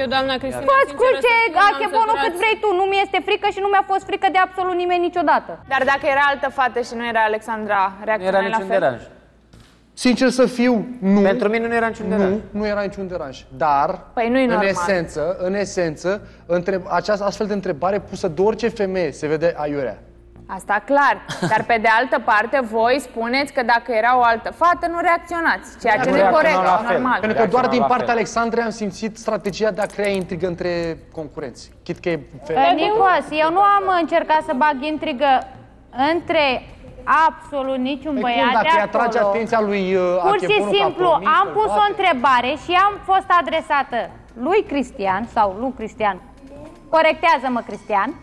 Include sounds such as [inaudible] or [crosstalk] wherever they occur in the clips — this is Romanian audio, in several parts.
Eu, doamna Cristina, Fă-ți sincer, curce să spun, m-am achebonul săturat. cât vrei tu, nu mi-este frică și nu mi-a fost frică de absolut nimeni niciodată. Dar dacă era altă fată și nu era Alexandra, Nu era reacționai la niciun fel? deranj. Sincer să fiu, nu. Pentru mine nu era niciun deranj. Nu, nu era niciun deranj. Dar, Păi nu-i în normal. esență, în esență, întreb, această astfel de întrebare pusă de orice femeie se vede aiurea. Asta clar. Dar pe de altă parte, voi spuneți că dacă era o altă fată, nu reacționați. Ceea ce Nu nu e corect, reacționau la fel. normal. Pentru că doar Reacționam din la partea fel. Alexandrei am simțit strategia de a crea intrigă între concurenți. Chit că e Uh, femeie. Nicos, eu nu am încercat să bag intrigă între absolut niciun Păi băiat cum, dacă de îi atrage acolo. atenția lui uh, Pur și Achebonu ca simplu promis, am să-l pus o bate? întrebare și am fost adresată lui Cristian sau lui Cristian. Corectează-mă, Cristian.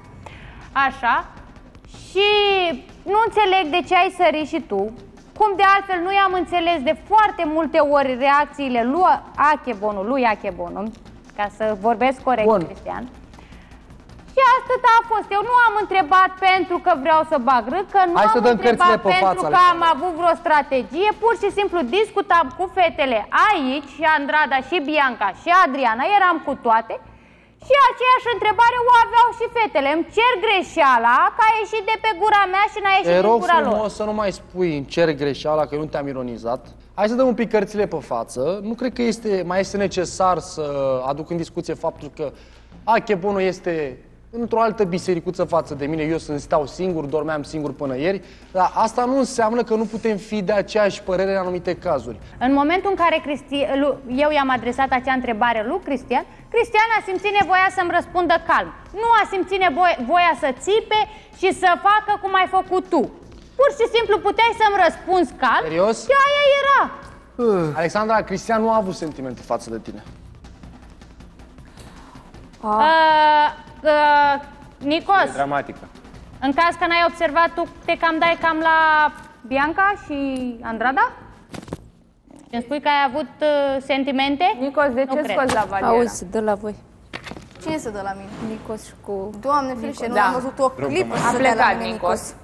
Așa. Și nu înțeleg de ce ai sărit și tu. Cum de altfel nu i-am înțeles de foarte multe ori reacțiile lui Achebonu, lui Achebonu, ca să vorbesc corect, Bun. Cristian. Și atât a fost. Eu nu am întrebat pentru că vreau să bag râd, că nu Hai să am dăm întrebat cărțile pe pentru față, că am Alexandra. avut vreo strategie. Pur și simplu discutam cu fetele aici, și Andrada, și Bianca, și Adriana, eram cu toate. Și aceeași întrebare o aveau și fetele. Îmi cer greșeala că a ieșit de pe gura mea și n-a ieșit Te din rog gura lor. frumos să nu mai spui în cer greșeala că eu nu te-am ironizat. Hai să dăm un pic cărțile pe față. Nu cred că este, mai este necesar să aduc în discuție faptul că Achebono este într-o altă bisericuță față de mine. Eu sunt stau singur, dormeam singur până ieri. Dar asta nu înseamnă că nu putem fi de aceeași părere în anumite cazuri. În momentul în care Cristi... lu- eu i-am adresat acea întrebare lui Cristian, Cristian a simțit nevoia să-mi răspundă calm. Nu a simțit nevoie, voia să țipe și să facă cum ai făcut tu. Pur și simplu puteai să-mi răspunzi calm Serios? și aia era. Alexandra, Cristian nu a avut sentimente față de tine. Uh, uh, Nicos, Dramatică. în caz că n-ai observat, tu te cam dai cam la Bianca și Andrada? Și îmi spui că ai avut uh, sentimente? Nicos, de Nu ce cred. scoți la valiera? Auzi, de la voi. Cine se dă la mine? Nicos și cu... Doamne ferește, nu Da. am văzut o clipă să A se dea la plecat mine Nicos. Nicos.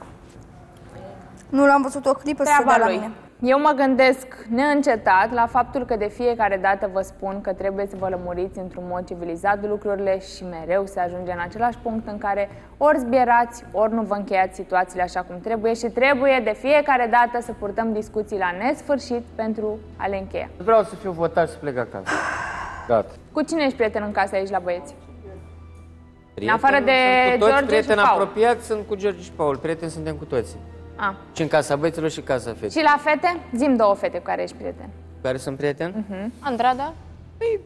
Nu l-am văzut o clipă să se Treaba dea la lui. mine. Eu mă gândesc neîncetat la faptul că de fiecare dată vă spun că trebuie să vă lămuriți într-un mod civilizat lucrurile și mereu se ajunge în același punct în care ori zbierați, ori nu vă încheiați situațiile așa cum trebuie și trebuie de fiecare dată să purtăm discuții la nesfârșit pentru a le încheia. Vreau să fiu votat și să plec acasă. Gata. Cu cine ești prieten în casă aici la băieți? Prieten, afară de sunt cu toți, George și prieteni Paul. apropiați sunt cu George și Paul. Prieteni suntem cu toții. A. Și în casa băieților și casa fetelor. Și la fete? Zim două fete cu care ești prieten. Care sunt prieteni? Mhm. Andrada? Păi,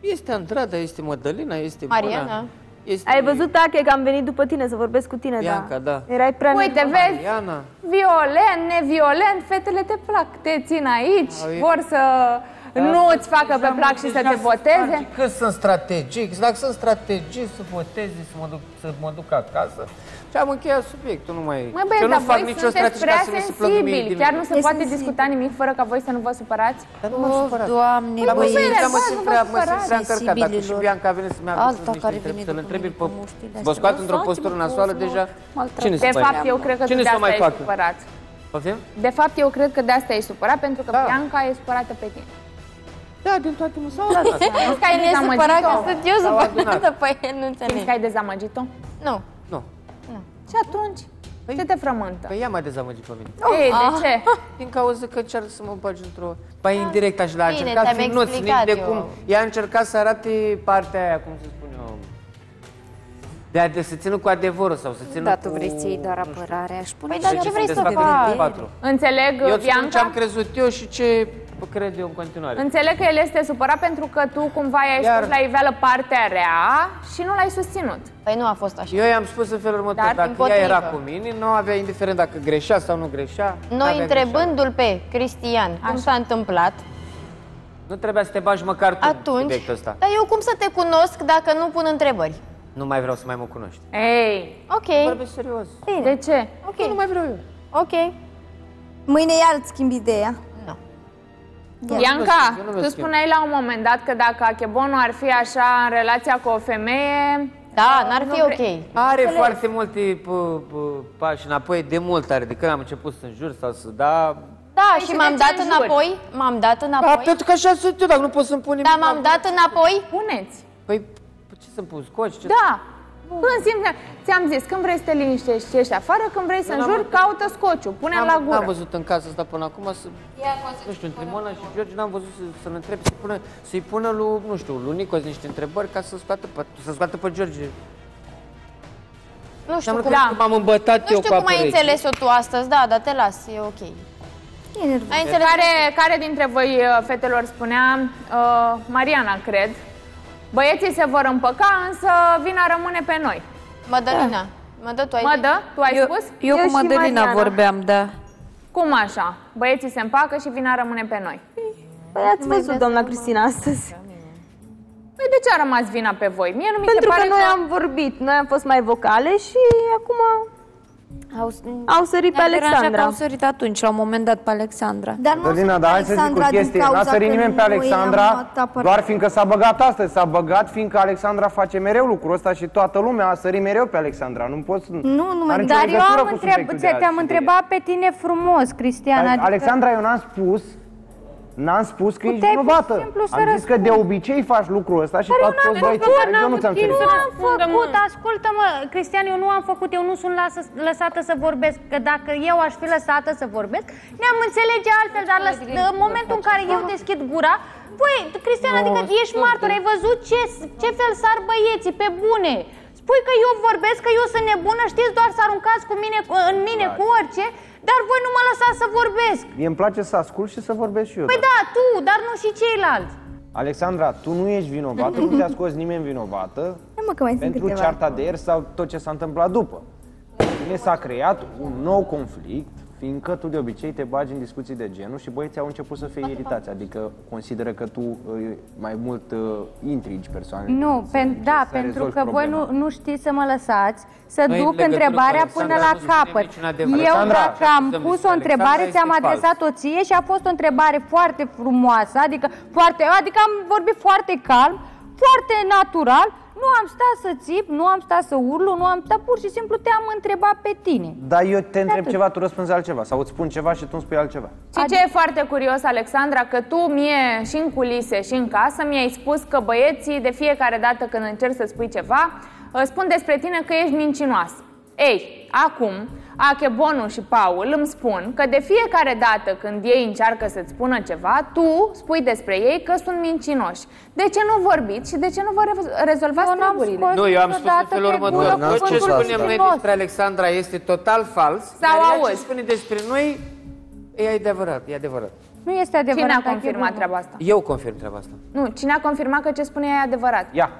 este Andrada, este Mădălina, este Mariana. Bona, este Ai văzut, Tache, că am venit după tine să vorbesc cu tine, Bianca, da. da. Erai prea Uite, nervos. vezi? Mariana. Violent, neviolent, fetele te plac, te țin aici, Au, e- vor să nu îți facă pe plac și să te voteze. Că sunt strategic, dacă sunt strategic să voteze, să mă duc, să mă duc acasă. Și am încheiat subiectul, nu mai... Măi eu băieți, nu dar fac voi nicio sunteți strategie prea ca să nu se plângă mie sensibili. din Chiar nu mine. se E poate sensibil. discuta nimic fără ca voi să nu vă supărați? Dar nu m-am Of, supărat. Doamne, Dar mă simt băieți. prea, mă simt prea, mă simt supărați. prea încărcat. Dacă și sensibililor. Bianca a venit să-mi ia Alta care vine să-l după întrebi mine pe... cu mușchile Vă astea. scoat într-o Lăsați-mă postură cu nasoală să deja? maltrat. Cine se De mai fapt, eu cred că Cine tu de să asta mai ești facă? supărat. Poftim? De fapt, eu cred că de asta ești supărat, pentru că Da. Bianca e supărată pe tine. Da, din toate măsurile. [laughs] Simți că ai Cine e supărat că dezamăgit-o? sunt eu S-au supărată adunat. pe el, nu Simți înțeleg. că ai dezamăgit-o? Nu. Nu. Și atunci? Ce te frământă? Păi ea m-a dezamăgit pe mine. Ei, de ce? [laughs] Din cauza că încearcă să mă bagi într-o... Păi indirect așa, la a Bine, încercat ți-am finuț, explicat de eu. cum... Ea a încercat să arate partea aia, cum se spune eu... De a de să țină cu adevărul sau să țină Da, cu... tu vrei să iei doar nu știu. apărare, aș spune. Păi, dar dar ce vrei să fac? faci? Înțeleg, Eu spun ce am Bianca? crezut eu și ce cred eu în continuare. Înțeleg că el este supărat pentru că tu cumva i-ai Iar- spus la iveală partea rea și nu l-ai susținut. Păi nu a fost așa. Eu i-am spus în felul următor, Dar dacă împotrivă. ea era cu mine, nu avea indiferent dacă greșea sau nu greșea. Noi n-avea întrebându-l pe Cristian cum s-a întâmplat, greșeală. Nu trebuia să te bagi măcar tu în atunci... subiectul ăsta. Dar eu cum să te cunosc dacă nu pun întrebări? Nu mai vreau să mai mă cunoști. Ei, Ok, Vorbesc serios. de ce? ok, Nu mai vreau eu. ok. Mâine iar îți schimbi ideea. Nu. Bianca, eu nu vă tu schimb. spuneai la un moment dat că dacă Achebono ar fi așa în relația cu o femeie... Da, n-ar fi Nu ok. vrei- Are foarte multe p- p- pași înapoi, de mult are, de când am început să înjur sau să da... Da, Păi și și de m-am ce dat înjuri? înapoi, m-am dat Da, înapoi. pentru că așa sunt eu, dacă nu pot să-mi pun nimic. Dar m-am dat înapoi? Puneți! Păi, ce să-mi pun, scoci? Ce Da. Când simți, ți-am zis, când vrei să te liniștești și ești afară, când vrei să Eu n-am înjuri, văzut. caută scociu, pune-l la N-am, n-am gură. văzut în casa asta până acum să... Nu știu, între Mona și George n-am văzut să, să-l întreb, să pună, să-i pună lui, nu știu, lui Nicos niște întrebări ca să scoată pe, să scoată pe George. Nu știu Înseamnă cum, că da. m-am îmbătat nu eu știu cu cum ai apă rece. înțeles-o tu astăzi, da, dar te las, e ok. E nervos. Ai înțeles? Care, care dintre voi, uh, fetelor, spunea, uh, Mariana, cred, băieții se vor împăca, însă vina rămâne pe noi. Mădălina, mă dă tu ai Mă dă? Tu ai Eu, spus? eu Eu, cu și Mădălina Mariana. vorbeam, da. Cum așa? Băieții se împacă și vina rămâne pe noi. Păi ați văzut, doamna Cristina, astăzi. Păi de ce a rămas vina pe voi? Mie nu mi Pentru se că pare noi am vorbit, noi am fost mai vocale și acum Au, au sărit pe ne-a deranjat că Alexandra. Au sărit atunci, la un moment dat, pe Alexandra. Dar nu Mădălina, o să dar hai să zic o Alexandra din chestie. N-a cauza sărit că nimeni pe noi Alexandra, am apărat. doar fiindcă s-a băgat astăzi. S-a băgat fiindcă Alexandra face mereu lucrul ăsta și toată lumea a sărit mereu pe Alexandra. Nu poți... Nu, nu mai- are nicio Dar eu legătură am cu întreb, subiectul de azi, te-am știi? întrebat pe tine frumos, Cristian. Adică... Alexandra, eu n-am spus N-am spus că ești Puteai pur și vinovată. simplu să Am zis că de răspunzi. obicei faci lucrul ăsta și Dar eu toți n-am toți băieții făcut, care eu nu ți-am timp cerut. să Nu am răspundă, făcut, mă. ascultă-mă, Cristian, eu nu am făcut, eu nu sunt lasă, lăsată să vorbesc, că dacă eu aș fi lăsată să vorbesc, ne-am înțelege altfel, dar lăs, în momentul în care eu deschid gura, Păi, Cristian, adică ești martor, ai văzut ce, ce fel sar băieții, pe bune. Spui că eu vorbesc, că eu sunt nebună, știți, doar să aruncați cu mine, în mine cu orice, dar voi nu mă lăsați să vorbesc. Mie îmi place să ascult și să vorbesc și eu. Păi dar- da, tu, dar nu și ceilalți. Alexandra, tu nu ești vinovată, nu te-a scos nimeni vinovată [laughs] Hai mă că mai sunt pentru câteva. cearta de ieri sau tot ce s-a întâmplat după. Bine s-a creat un nou conflict, fiindcă tu de obicei te bagi în discuții de genul și băieții au început să fie iritați, adică consideră că tu uh, mai mult uh, intrigi persoanele. Nu, să pen, încerci da, să pentru rezolvi că voi problema. nu, nu știți să mă lăsați să Noi, în duc legătură întrebarea cu până Alexandra, la nu spunem capăt. niciun adevăr. Eu Alexandra, dacă am ce pus spune o întrebare, Alexandra ți-am este adresat-o ție și a fost o întrebare foarte frumoasă, adică foarte, adică am vorbit foarte calm, foarte natural, nu am stat să țip, nu am stat să urlu, nu am stat, pur și simplu te-am întrebat pe tine. Dar eu te întreb Atât. ceva, tu răspunzi altceva sau îți spun ceva și tu îmi spui altceva. Și ce e foarte curios, Alexandra, că tu mie și în culise și în casă mi-ai spus că băieții de fiecare dată când încerci să spui ceva, uh, spun despre tine că ești mincinoasă. Ei, acum, Achebonu și Paul îmi spun că de fiecare dată când ei încearcă să-ți spună ceva, tu spui despre ei că sunt mincinoși. De ce nu vorbiți și de ce nu vă re- rezolvați Eu n-am treburile? scos Nu, eu am spus în niciodată felul pe următor. gură Tot ce cuvântul spunem noi mincinos. despre Alexandra este total fals. Sau dar ea ce auzi. spune despre noi e adevărat, e adevărat. Nu este adevărat. Cine a Achebonu. confirmat treaba asta? Eu confirm treaba asta. Nu, cine a confirmat că ce spune ea e adevărat? Ia,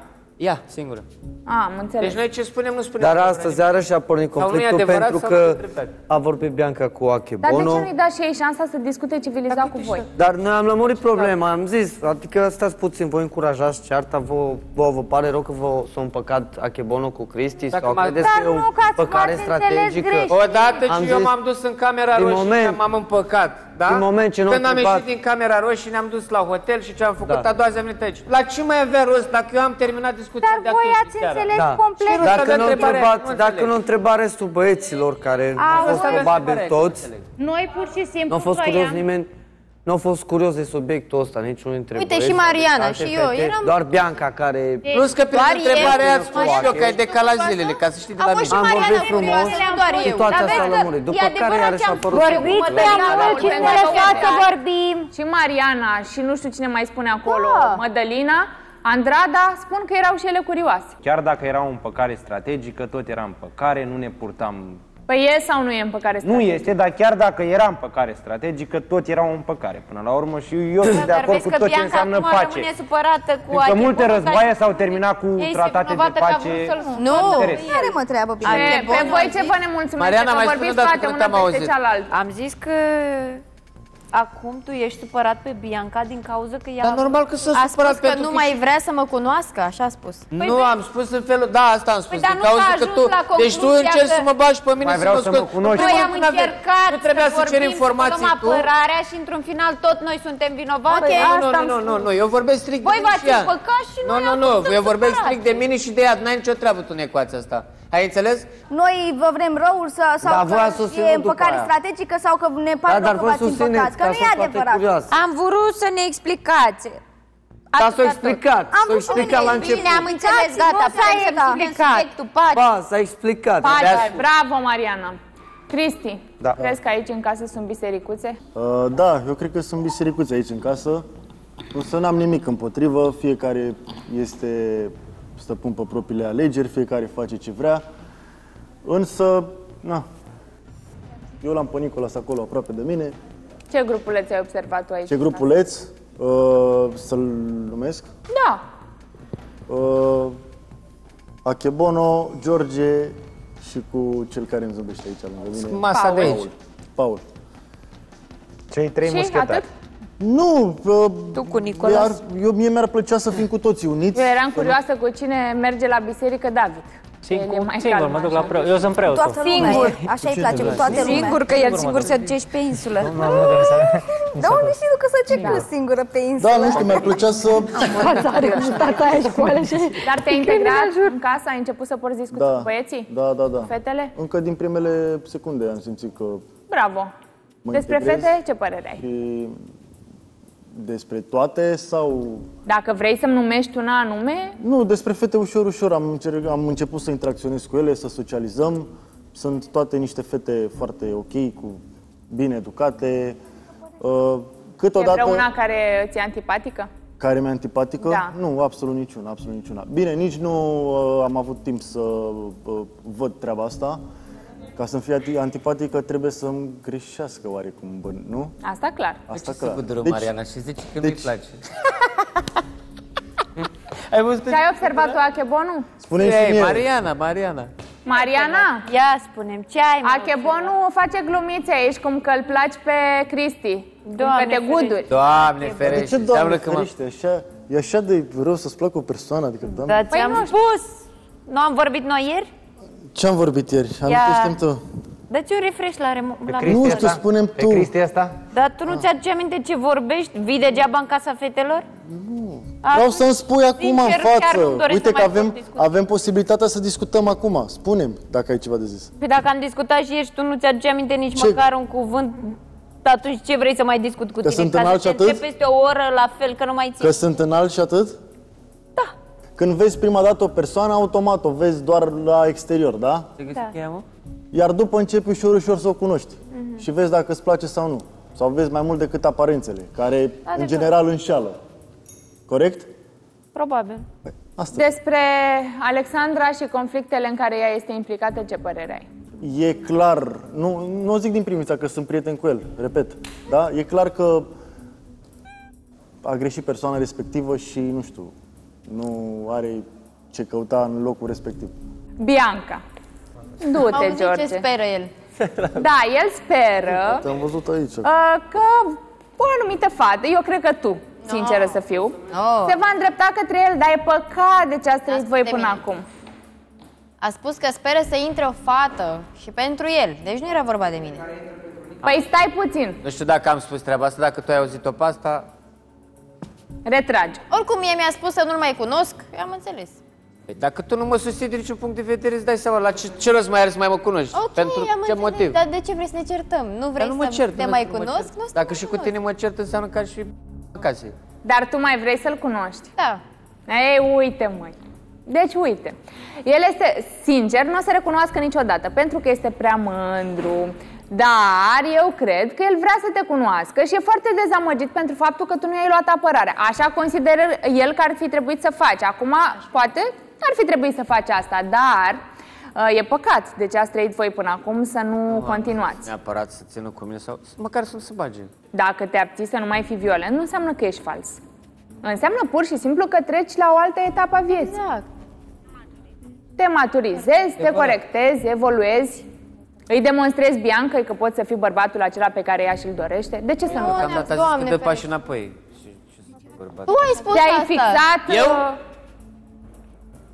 Ea, singură. A, am înțeles. Deci noi ce spunem, nu spunem. Dar adevărat. astăzi iarăși a pornit Sau nu e conflictul adevărat, pentru sau nu e că dreptate. a vorbit Bianca cu Dar de Achebono. ce nu-i dați și ei șansa să discute civilizat cu voi? Dar noi am lămurit problema, am zis, adică stați puțin, voi încurajați cearta, vă, vă, vă pare rău că vă s-a împăcat Achebono cu Cristi Dacă sau m-a- credeți Dar că e o nu, că ați- împăcare m-ați înțeles strategică? greșit. Odată Am ce eu zis- m-am dus în camera din roșie moment- și m-am împăcat, da? din moment ce nu Când am am întrebat- ieșit din camera roșie, ne-am dus la hotel și ce am făcut, Da. a doua zi am venit aici. La ce mai avea rost dacă eu am terminat discuția Dar de voi atunci ați seara? înțeles Da. complet. Și Dacă Asta nu, de întrebare, întrebat, nu dacă înțeleg. nu întreba restul băieților, care au Auzi, fost Asta probabil de toți, Noi pur și simplu nu a fost curios vroiam- nimeni, nu a fost curios de subiectul ăsta, niciunul dintre Uite, băieți și sau de Mariana, alte și eu, fete, eram- Doar Bianca care... Plus că prin Doar întrebare eu. ați spus și eu că ai decalat zilele, ca să știi de A la fost și mine. Am Mariana vorbit frumos curioasă, nu doar eu. situația Dar s-a vezi că lămurit, e după care adevărat iarăși ce a am apărut spus. Vorbiți Pentru prea Mariana, mult și pentru ne că lăsați să Mariana- vorbim. Și Mariana și nu știu cine mai spune acolo, Da. Mădălina, Andrada, spun că erau și ele curioase. chiar dacă era o împăcare strategică, tot era împăcare, nu ne purtam Păi e sau nu e împăcare Nu strategică? este, dar chiar dacă era împăcare strategică, tot era o împăcare până la urmă și eu sunt de Dar acord vezi cu că tot ce Bianca înseamnă acum pace. rămâne supărată cu Pentru că multe Achebonu, războaie care- s-au terminat cu Ei se tratate de vinovată că a pace. vrut să-l Nu. supără. Nu are mă treabă bine. Pe, Achebonu pe voi a ce zis- vă ne mulțumesc? Mariana, că mai vorbiți spune o dată toate că nu una te-am peste auzit. cealaltă. Am zis că acum tu ești supărat pe Bianca din cauza că ea... Dar normal că s-a A spus supărat că pentru nu mai vrea să mă cunoască, așa a spus. Nu, am spus în felul... Da, asta am spus. Păi, dar din nu cauza s-a că ajuns tu... la Deci tu concluzia încerci că- să mă bagi pe mine Mai să vreau mă să mă scot. cunoști. În Noi primul am rând, n-avea- încercat Nu trebuia să să cer vorbim, informații să luăm tu. apărarea și într-un final tot noi suntem vinovați. Ok. Nu, Asta nu, am nu, nu, spus. nu, eu vorbesc strict Voi de mine v-ați și ea. împăcat și Nu, noi nu, am nu, fost eu vorbesc supărați. strict de mine și de ea. N-ai nicio treabă tu în ecuația asta. Ai înțeles? Noi vă vrem răul să- sau Da, voi ați că susținut e după împăcare aia. strategică sau că ne pare Da, rău dar că voi v-ați susțineți împăcat. Că ca nu să e toate adevărat. curioase. Am vrut să ne explicați. Dar s-a explicat, s-a explicat la început. Bine, am înțeles, gata, putem să da. deschidem subiectul, pace. Ba, s-a explicat. Pace, bravo, Mariana. Cristi, Da. crezi că aici în casă sunt bisericuțe? Uh, da, eu cred că sunt bisericuțe aici în casă, însă n-am nimic împotrivă, fiecare este stăpân pe propriile alegeri, fiecare face ce vrea, însă, na, eu l-am pe Nicolas acolo aproape de mine, Ce grupuleț ai observat tu aici? ce grupuleț, uh, să-l numesc, Da. uh, Achebono, George și cu cel care îmi zâmbește aici lângă mine, Masa de Paul. aici. Paul. Paul. Cei trei Și muschetari. atât? Nu, uh, Tu cu Nicolas? iar, eu, mie mi-ar plăcea să fim cu toții uniți. Eu eram curioasă cu cine merge la biserică David. El e Singur, mai singur, calm mă duc la așa. preot. Eu sunt preotul. Toată lumea. Singur. e. Așa îi place cu toată lumea. Sigur că el singur se duce și pe insulă. Nu, nu, nu, nu, nu, Dar unde știi tu că să ce da. singură pe insulă? Da, nu știu, mi-ar plăcea să... Dar te-ai integrat în casă? Ai început să porți discuții Da, cu băieții? da, da, da. Fetele? Încă din primele secunde am simțit că Bravo. Mă Despre integrez. fete, ce părere ai? E despre toate sau... Dacă vrei să-mi numești una anume, Nu, despre fete ușor, ușor. Am, încerc, am început să interacționez cu ele, să socializăm. Sunt toate niște fete foarte ok, cu bine educate. Uh, e câteodată... vreuna care ți-e antipatică? Care mi-e antipatică? Da. Nu, absolut niciuna, absolut niciuna. Bine, nici nu uh, am avut timp să uh, văd treaba asta. Ca să-mi fie anti- antipatică trebuie să-mi greșească oarecum, bă, nu? Asta clar. Asta Ce clar. să vădură Deci, Mariana și zice că deci- nu-i place. [laughs] [laughs] Ai văzut? Ce ai observat tu, Achebonu? spune-mi și Ei, mie. Mariana, Mariana. Mariana? Ia spunem, ce ai mai Achebonu face glumițe aici, cum că îl placi pe Cristi. Doamne Cum că te guduri. Doamne De ferește, ce, Doamne, înseamnă că mă... ferește, așa, e așa de rău să-ți placă o persoană? Adică, Doamne, Da, ți-am nu spus! Nu am vorbit noi ieri? Ce am vorbit ieri? Amintește-mi tu. Dă-ți un refresh la, remo- la Cristi Nu asta? știu, spune-mi Pe tu. Cristi asta? Dar tu nu ți-aduci aminte ce vorbești? Vii degeaba în casa fetelor? Vreau să-mi spui acum în sincer, chiar față. nu-mi doresc Uite să că mai avem, port discuții. avem posibilitatea să discutăm acum. Spune-mi dacă ai ceva de zis. Păi dacă am discutat și ieri și tu nu ți-aduci aminte nici Ce? măcar un cuvânt, atunci ce vrei să mai discut cu Că tine? sunt Ca înalt să și te atât? întreb peste o oră la fel, că nu mai ții. Că sunt înalt și atât? Da. Când vezi prima dată o persoană, automat o vezi doar la exterior, da? Ce găsi cheamă? Iar după începi ușor, ușor să o cunoști. Și vezi dacă îți place sau nu. Sau vezi mai mult decât aparențele, care în general înșeală. Corect? Probabil. Asta. Despre Alexandra și conflictele în care ea este implicată, ce părere ai? E clar, nu, nu o zic din primița că sunt prieten cu el, repet, da? E clar că a greșit persoana respectivă și, nu știu, nu are ce căuta în locul respectiv. Bianca. Du-te, Auzi ce George. speră el. [laughs] Da, el speră Te-am văzut aici. uh, că o anumită fată, eu cred că tu, sinceră să fiu, Oh. se va îndrepta către el, dar e păcat de ce ați trăit voi de până mine. acum. A spus că speră să intre o fată și pentru el. Deci nu era vorba de mine. Păi stai puțin, Nu știu dacă am spus treaba asta, dacă tu ai auzit-o pe asta, retrage. Oricum mie mi-a spus să nu-l mai cunosc, eu am înțeles. Păi dacă tu nu mă susții din niciun punct de vedere, îți dai seama la ce, ce rost mai are să mai mă cunoști? Ok, Pentru am ce înțeles, motiv? dar de ce vrei să ne certăm? Nu vrei Dar nu mă să cert, te nu mai știu, mă cunosc? cert. Nu să Dacă te și cu cunosc. tine mă cert, înseamnă că și acasă. Dar tu mai vrei să-l cunoști. Da. Ei, uite, măi. Deci, uite, el este sincer, nu o să recunoască niciodată, pentru că este prea mândru, dar eu cred că el vrea să te cunoască și e foarte dezamăgit pentru faptul că tu nu i-ai luat apărarea. Așa consideră el că ar fi trebuit să faci. Acum, poate, ar fi trebuit să faci asta, dar uh, e păcat de ce ați trăit voi până acum să nu continuați. Neapărat să țină cu mine sau măcar să nu se bage. Dacă te abții să nu mai fii violent, nu înseamnă că ești fals. Înseamnă pur și simplu că treci la o altă etapă a vieții. Exact. Te maturizezi, te corectezi, evoluezi, îi demonstrezi Bianca că poți să fii bărbatul acela pe care ea și-l dorește. De ce să nu? Nu, Am dat a zis Doamne că dă ferește. pași înapoi. Și, ce să zic, bărbat. Tu ai spus Te-ai asta. fixat... Eu? uh,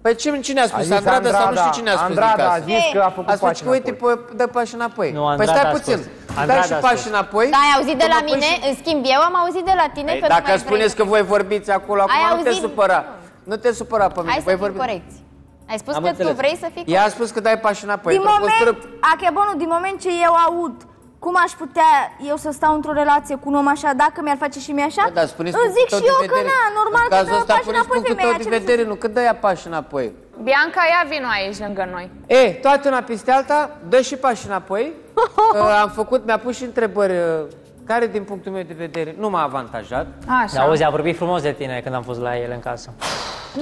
Păi ce, cine a spus? A zis Andrada, sau nu știu cine a spus Andrada din a casă? zis că a făcut A spus pași că uite, înapoi. pă, dă pași înapoi. Nu, păi Andrada stai a puțin. spus. Dai Andrada și a pași spus. înapoi. Da, ai auzit de că la mă pui mine? și- În schimb, eu am auzit de la tine Păi, că nu dacă mai spuneți vrei. că voi vorbiți acolo, acum Ai nu te auzit? supăra. Nu te supăra pe mine. Hai să voi fim vorbi- corecți. Ai spus Am că înțeles. tu vrei să fii Ea a spus că dai pași înapoi. Din într-o moment, postură- Achebonu, din moment ce eu aud cum aș putea eu să stau într-o relație cu un om așa dacă mi-ar face și mie așa? Bă, dar spuneți Îmi zic punctul și tău eu de că vedere. na, normal În că cazul dă ăsta pași puneți înapoi punctul femeia. tău de ce vedere, nu că dă-ia pași înapoi. Bianca, ia vino aici lângă noi. E, toate una peste alta, dă și pași înapoi. [laughs] Uh, am făcut, mi-a pus și întrebări uh, care, din punctul meu de vedere, nu m-a avantajat. Așa. Dar auzi, a vorbit frumos de tine când am fost la el în casă.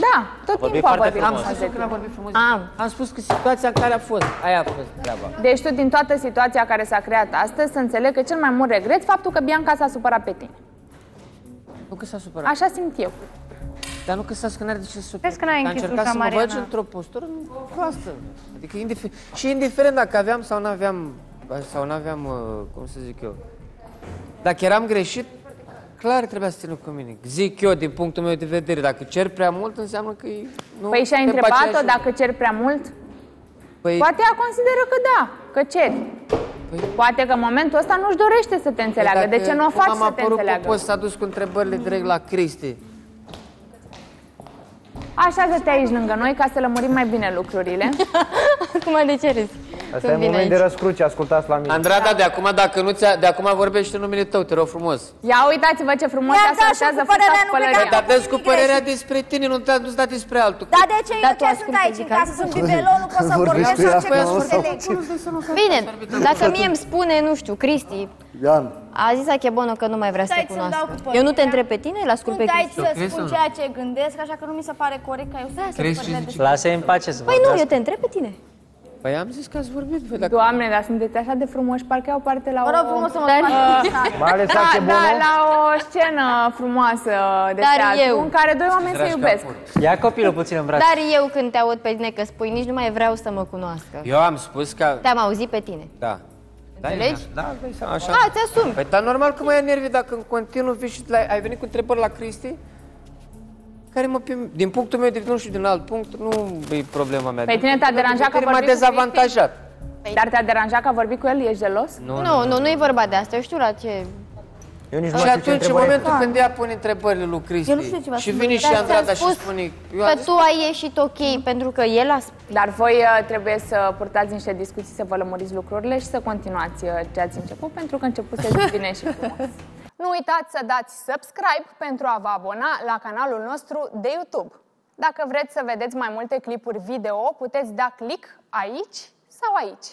Da, tot vorbit timpul a foarte vorbit Am frumos. frumos spus de că n-a tine. vorbit frumos. Am. Am spus că situația în care a fost, aia a fost treaba. Deci tu din toată situația care s-a creat astăzi să înțeleg că cel mai mult regret faptul că Bianca s-a supărat pe tine. Nu că s-a supărat. Așa simt eu. Dar nu că s-a scănat de ce să Vezi că n-ai Dar închis încercat ușa, să mă Mariana. bagi într-o postură proastă. Adică indifer- și indiferent dacă aveam sau nu aveam, sau nu aveam, uh, cum să zic eu, dacă eram greșit, clar trebuia să țină cu mine. Zic eu, din punctul meu de vedere, dacă cer prea mult, înseamnă că e- nu Păi și-ai suntem pe întrebat-o aceeași- dacă cer prea mult? Păi, Poate ea consideră că da, că ceri. Păi- Poate că în momentul ăsta nu-și dorește să te înțeleagă. dacă De ce nu o cum faci am să te apărut înțeleagă? pe post, s-a dus cu întrebările direct la Cristi. Așează-te aici lângă noi ca să lămurim mai bine lucrurile. [laughs] Acum de ce râzi? Asta e Când vine moment de aici. răscruce, ascultați la mine. Andrada, de acum, dacă nu ți de acum vorbește numele tău, te rog frumos. Ia uitați-vă ce frumos Ia, se da, asortează și cu părerea fusta cu nu cred că pălăria. am Dar dă cu nimic părerea greșit. despre tine, nu te-a dus dat despre altul. Dar de ce Dar eu tu ce asculti sunt aici în muzica? casă? Sunt bibelon, nu pot să Vorbești vorbesc cu ea sau ce acum, nu sau înțeleg. Bine, dacă mie îmi spune, nu știu, Cristi, Ian, a zis Achebono că nu mai vrea să te Stai să-mi dau cunoască. cu Eu nu te părerea. întreb pe tine, îl ascult pe Sunt aici Cristi. să crezi spun sau nu? ceea ce gândesc, așa că nu mi se pare corect ca eu să zic Crezi ce părerea zice? de- Lasă-i în pace să Păi nu, eu vorbească. te întreb pe tine. Păi am zis că ați vorbit, voi, dacă... Doamne, dar sunteți așa de frumoși, parcă au parte la Vă rog o... frumos să mă Dar- faceți Mai ales Da, da, Achebono. la o scenă frumoasă de Dar teatru eu. în care doi oameni se Dragi iubesc. capuri. Ia copilul puțin în brațe. Dar eu când te aud pe tine că spui, nici nu mai vreau să mă cunoască. Eu am spus că... Te-am auzit pe tine. Da. Da, Înțelegi? Da, dai seama, așa. Da, ți-asumi. Păi, dar normal că mă ia nervi dacă în continuu vii și la, ai venit cu întrebări la Cristi? Care mă, pim- din punctul meu de vedere, nu știu, din alt punct, nu e problema mea. Pe Din tine te-a punctul meu de deranjat că vedere, m-a vorbi cu dezavantajat. Dar te-a deranjat că a vorbit cu el? Ești gelos? Nu, nu, nu e vorba de asta. Eu știu la ce... Eu nici nu Și știu ce atunci, în întrebare momentul când ea pune întrebările lui Cristi Eu nu știu ce v-a și spus, vine și Dar ți-am Andrada și spus spune... Eu Că am zis, tu ai ieșit ok, pentru că el a spus. Dar voi uh, trebuie să purtați niște discuții, să vă lămuriți lucrurile și să continuați uh, ce ați început, pentru că începuseți [laughs] bine și frumos. Nu uitați să dați subscribe pentru a vă abona la canalul nostru de YouTube. Dacă vreți să vedeți mai multe clipuri video, puteți da click aici sau aici.